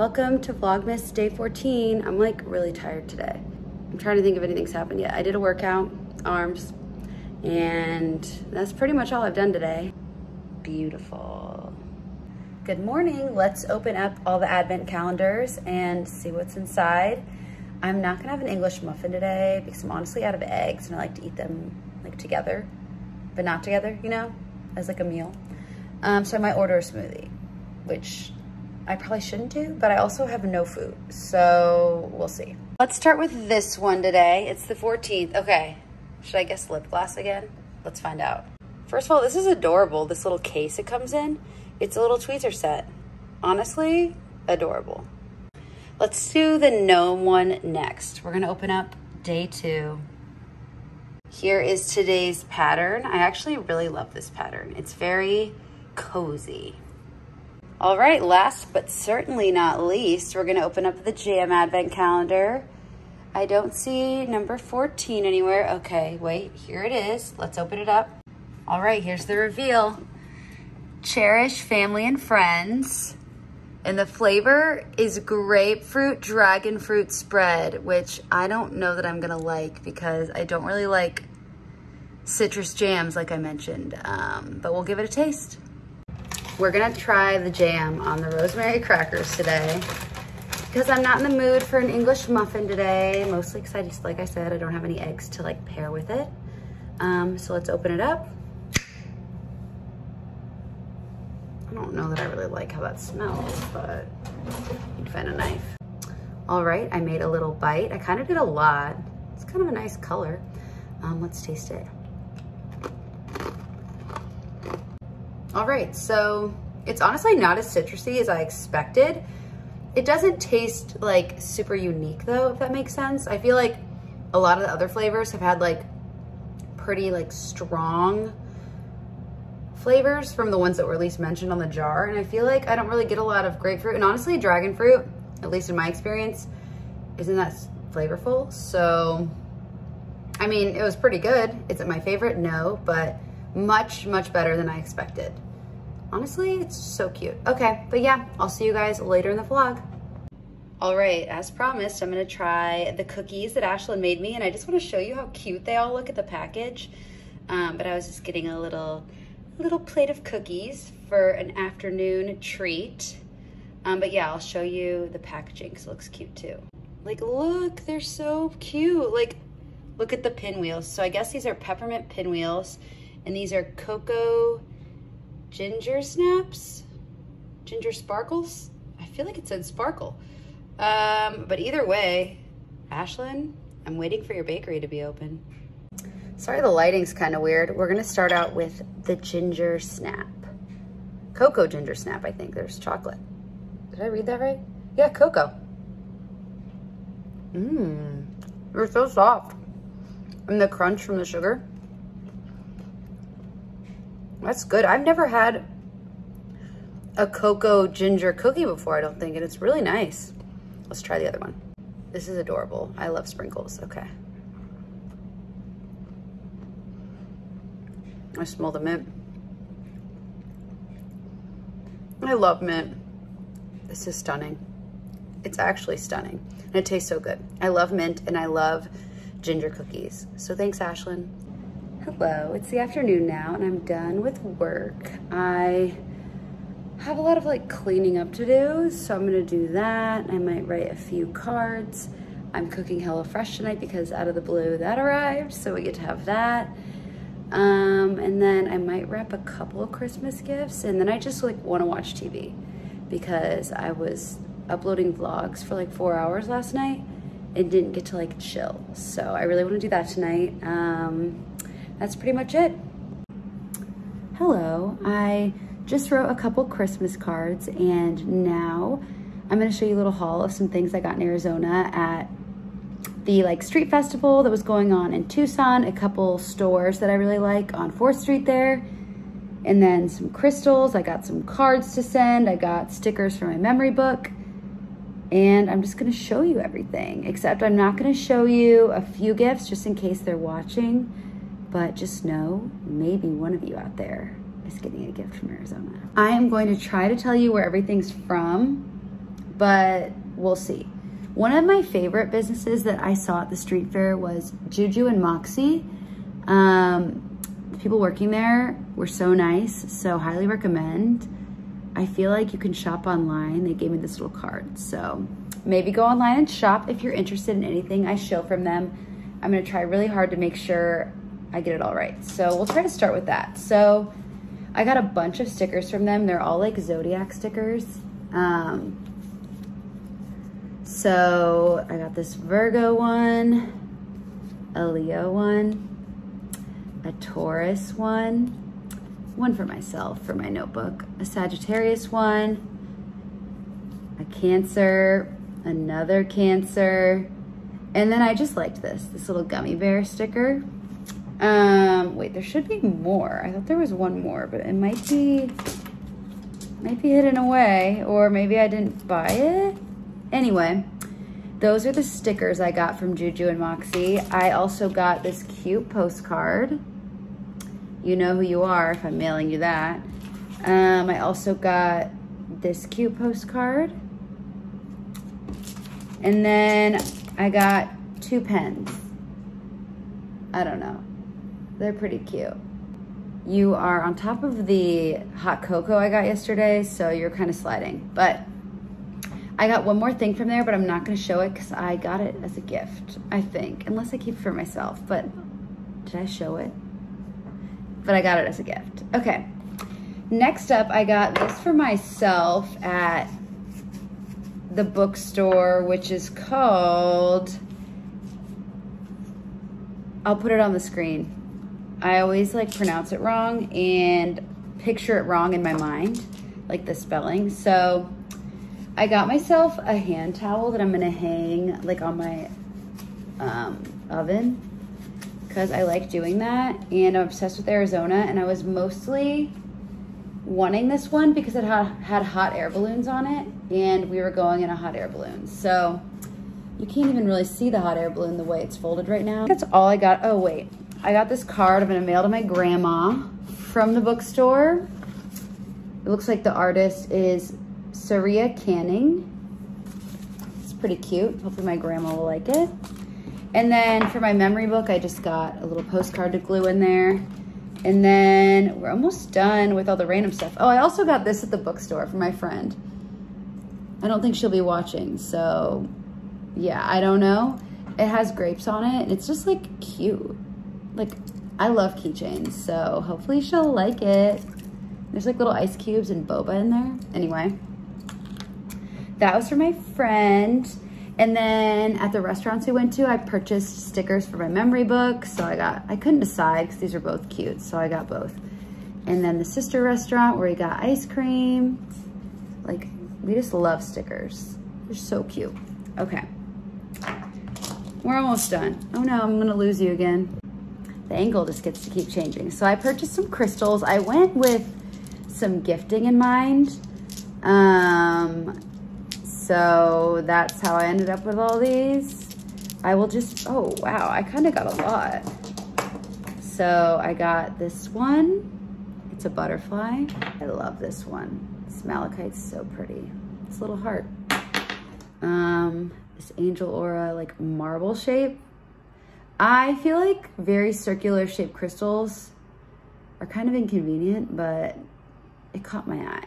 Welcome to Vlogmas day 14. I'm like really tired today. I'm trying to think if anything's happened yet. I did a workout, arms, and that's pretty much all I've done today. Beautiful. Good morning. Let's open up all the advent calendars and see what's inside. I'm not gonna have an English muffin today because I'm honestly out of eggs and I like to eat them like together, but not together, you know, as like a meal. Um, so I might order a smoothie, which I probably shouldn't do, but I also have no food, so we'll see. Let's start with this one today. It's the 14th. Okay, should I guess lip gloss again? Let's find out. First of all, this is adorable, this little case it comes in. It's a little tweezer set. Honestly, adorable. Let's do the gnome one next. We're gonna open up day two. Here is today's pattern. I actually really love this pattern. It's very cozy. All right, last but certainly not least, we're gonna open up the Jam Advent Calendar. I don't see number 14 anywhere. Okay, wait, here it is. Let's open it up. All right, here's the reveal. Cherish family and friends. And the flavor is grapefruit dragon fruit spread, which I don't know that I'm gonna like because I don't really like citrus jams like I mentioned, um, but we'll give it a taste. We're gonna try the jam on the rosemary crackers today because I'm not in the mood for an English muffin today, mostly because I just, like I said, I don't have any eggs to like pair with it. Um, so let's open it up. I don't know that I really like how that smells, but you'd find a knife. All right, I made a little bite. I kind of did a lot. It's kind of a nice color. Um, let's taste it. All right, so it's honestly not as citrusy as I expected. It doesn't taste like super unique though, if that makes sense. I feel like a lot of the other flavors have had like pretty like strong flavors from the ones that were at least mentioned on the jar. And I feel like I don't really get a lot of grapefruit and honestly dragon fruit, at least in my experience, isn't that flavorful. So, I mean, it was pretty good. Is it my favorite? No, but much, much better than I expected. Honestly, it's so cute. Okay, but yeah, I'll see you guys later in the vlog. All right, as promised, I'm gonna try the cookies that Ashlyn made me, and I just wanna show you how cute they all look at the package. Um, but I was just getting a little little plate of cookies for an afternoon treat. Um, but yeah, I'll show you the packaging because it looks cute too. Like, look, they're so cute. Like, look at the pinwheels. So I guess these are peppermint pinwheels and these are cocoa ginger snaps, ginger sparkles. I feel like it said sparkle. Um, but either way, Ashlyn, I'm waiting for your bakery to be open. Sorry, the lighting's kind of weird. We're gonna start out with the ginger snap. Cocoa ginger snap, I think. There's chocolate. Did I read that right? Yeah, cocoa. Mmm, they're so soft. And the crunch from the sugar. That's good. I've never had a cocoa ginger cookie before, I don't think, and it's really nice. Let's try the other one. This is adorable. I love sprinkles, okay. I smell the mint. I love mint. This is stunning. It's actually stunning. And it tastes so good. I love mint and I love ginger cookies. So thanks, Ashlyn. Hello, it's the afternoon now and I'm done with work. I have a lot of like cleaning up to do, so I'm gonna do that. I might write a few cards. I'm cooking HelloFresh tonight because out of the blue that arrived, so we get to have that. Um, and then I might wrap a couple of Christmas gifts and then I just like wanna watch TV because I was uploading vlogs for like four hours last night and didn't get to like chill. So I really wanna do that tonight. Um, that's pretty much it. Hello, I just wrote a couple Christmas cards and now I'm gonna show you a little haul of some things I got in Arizona at the like street festival that was going on in Tucson, a couple stores that I really like on 4th Street there, and then some crystals. I got some cards to send. I got stickers for my memory book. And I'm just gonna show you everything, except I'm not gonna show you a few gifts just in case they're watching, but just know maybe one of you out there is getting a gift from Arizona. I am going to try to tell you where everything's from, but we'll see. One of my favorite businesses that I saw at the street fair was Juju and Moxie. Um, people working there were so nice, so highly recommend. I feel like you can shop online. They gave me this little card, so maybe go online and shop if you're interested in anything I show from them. I'm gonna try really hard to make sure I get it all right. So we'll try to start with that. So I got a bunch of stickers from them. They're all like Zodiac stickers. Um, so I got this Virgo one, a Leo one, a Taurus one, one for myself for my notebook, a Sagittarius one, a Cancer, another Cancer, and then I just liked this, this little gummy bear sticker. Um, wait, there should be more. I thought there was one more, but it might be, might be hidden away, or maybe I didn't buy it. Anyway, those are the stickers I got from Juju and Moxie. I also got this cute postcard. You know who you are if I'm mailing you that. Um, I also got this cute postcard. And then I got two pens. I don't know. They're pretty cute. You are on top of the hot cocoa I got yesterday, so you're kind of sliding. But I got one more thing from there, but I'm not gonna show it because I got it as a gift, I think. Unless I keep it for myself, but did I show it? But I got it as a gift. Okay. Next up, I got this for myself at the bookstore, which is called, I'll put it on the screen. I always like pronounce it wrong and picture it wrong in my mind, like the spelling. So I got myself a hand towel that I'm gonna hang like on my um, oven because I like doing that and I'm obsessed with Arizona and I was mostly wanting this one because it had, had hot air balloons on it and we were going in a hot air balloon. So you can't even really see the hot air balloon the way it's folded right now. That's all I got. Oh wait, I got this card I'm gonna mail to my grandma from the bookstore. It looks like the artist is Saria Canning. It's pretty cute. Hopefully my grandma will like it. And then for my memory book, I just got a little postcard to glue in there. And then we're almost done with all the random stuff. Oh, I also got this at the bookstore for my friend. I don't think she'll be watching, so yeah, I don't know. It has grapes on it. and It's just like cute. Like, I love keychains, so hopefully she'll like it. There's like little ice cubes and boba in there. Anyway, that was for my friend. And then at the restaurants we went to, I purchased stickers for my memory book. So I got, I couldn't decide because these are both cute. So I got both. And then the sister restaurant where we got ice cream. Like, we just love stickers. They're so cute. Okay. We're almost done. Oh no, I'm gonna lose you again. The angle just gets to keep changing. So I purchased some crystals. I went with some gifting in mind. Um, so that's how I ended up with all these. I will just, oh wow, I kind of got a lot. So I got this one. It's a butterfly. I love this one. This malachite's so pretty. It's a little heart. Um, this angel aura like marble shape. I feel like very circular shaped crystals are kind of inconvenient, but it caught my eye.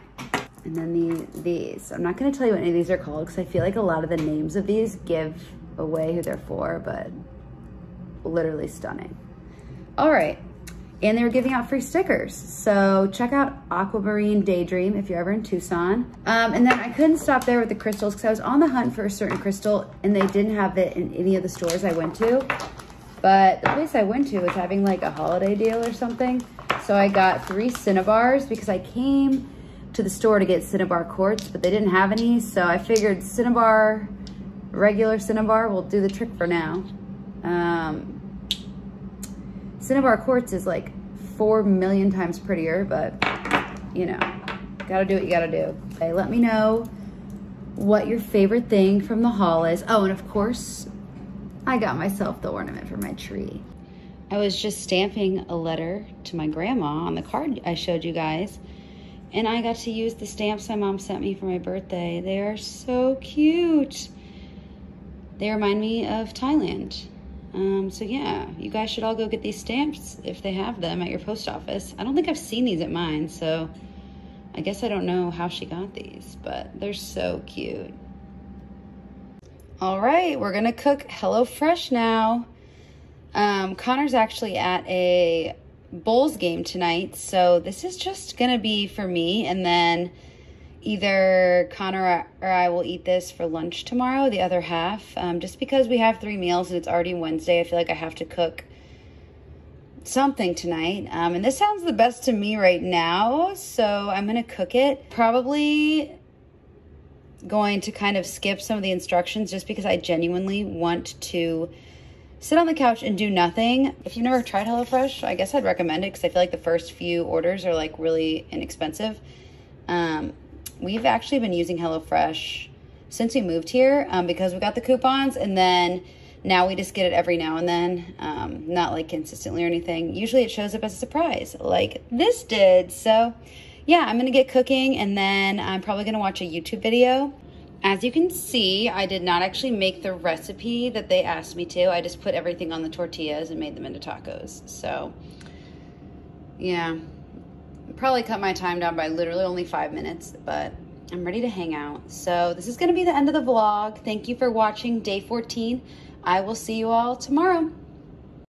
And then the, these, I'm not gonna tell you what any of these are called because I feel like a lot of the names of these give away who they're for, but literally stunning. All right, and they were giving out free stickers. So check out Aquamarine Daydream if you're ever in Tucson. Um, and then I couldn't stop there with the crystals because I was on the hunt for a certain crystal and they didn't have it in any of the stores I went to. But the place I went to was having like a holiday deal or something. So I got three Cinnabars because I came to the store to get Cinnabar quartz, but they didn't have any. So I figured Cinnabar, regular Cinnabar will do the trick for now. Um, Cinnabar quartz is like four million times prettier, but you know, gotta do what you gotta do. Okay, let me know what your favorite thing from the haul is. Oh, and of course, I got myself the ornament for my tree. I was just stamping a letter to my grandma on the card I showed you guys And I got to use the stamps my mom sent me for my birthday. They are so cute. They remind me of Thailand. Um, so yeah, you guys should all go get these stamps if they have them at your post office. I don't think I've seen these at mine, so I guess I don't know how she got these, but they're so cute. All right, we're gonna cook HelloFresh now. Um, Connor's actually at a Bulls game tonight, so this is just gonna be for me, and then either Connor or I will eat this for lunch tomorrow, the other half. Um, just because we have three meals and it's already Wednesday, I feel like I have to cook something tonight. Um, and this sounds the best to me right now, so I'm gonna cook it. Probably going to kind of skip some of the instructions just because I genuinely want to sit on the couch and do nothing. If you've never tried HelloFresh, I guess I'd recommend it because I feel like the first few orders are like really inexpensive. Um, we've actually been using HelloFresh since we moved here um, because we got the coupons and then now we just get it every now and then, um, not like consistently or anything. Usually it shows up as a surprise, like this did. So, yeah, I'm gonna get cooking and then I'm probably gonna watch a YouTube video. As you can see, I did not actually make the recipe that they asked me to. I just put everything on the tortillas and made them into tacos. So, yeah, probably cut my time down by literally only five minutes, but I'm ready to hang out. So this is gonna be the end of the vlog. Thank you for watching day 14. I will see you all tomorrow.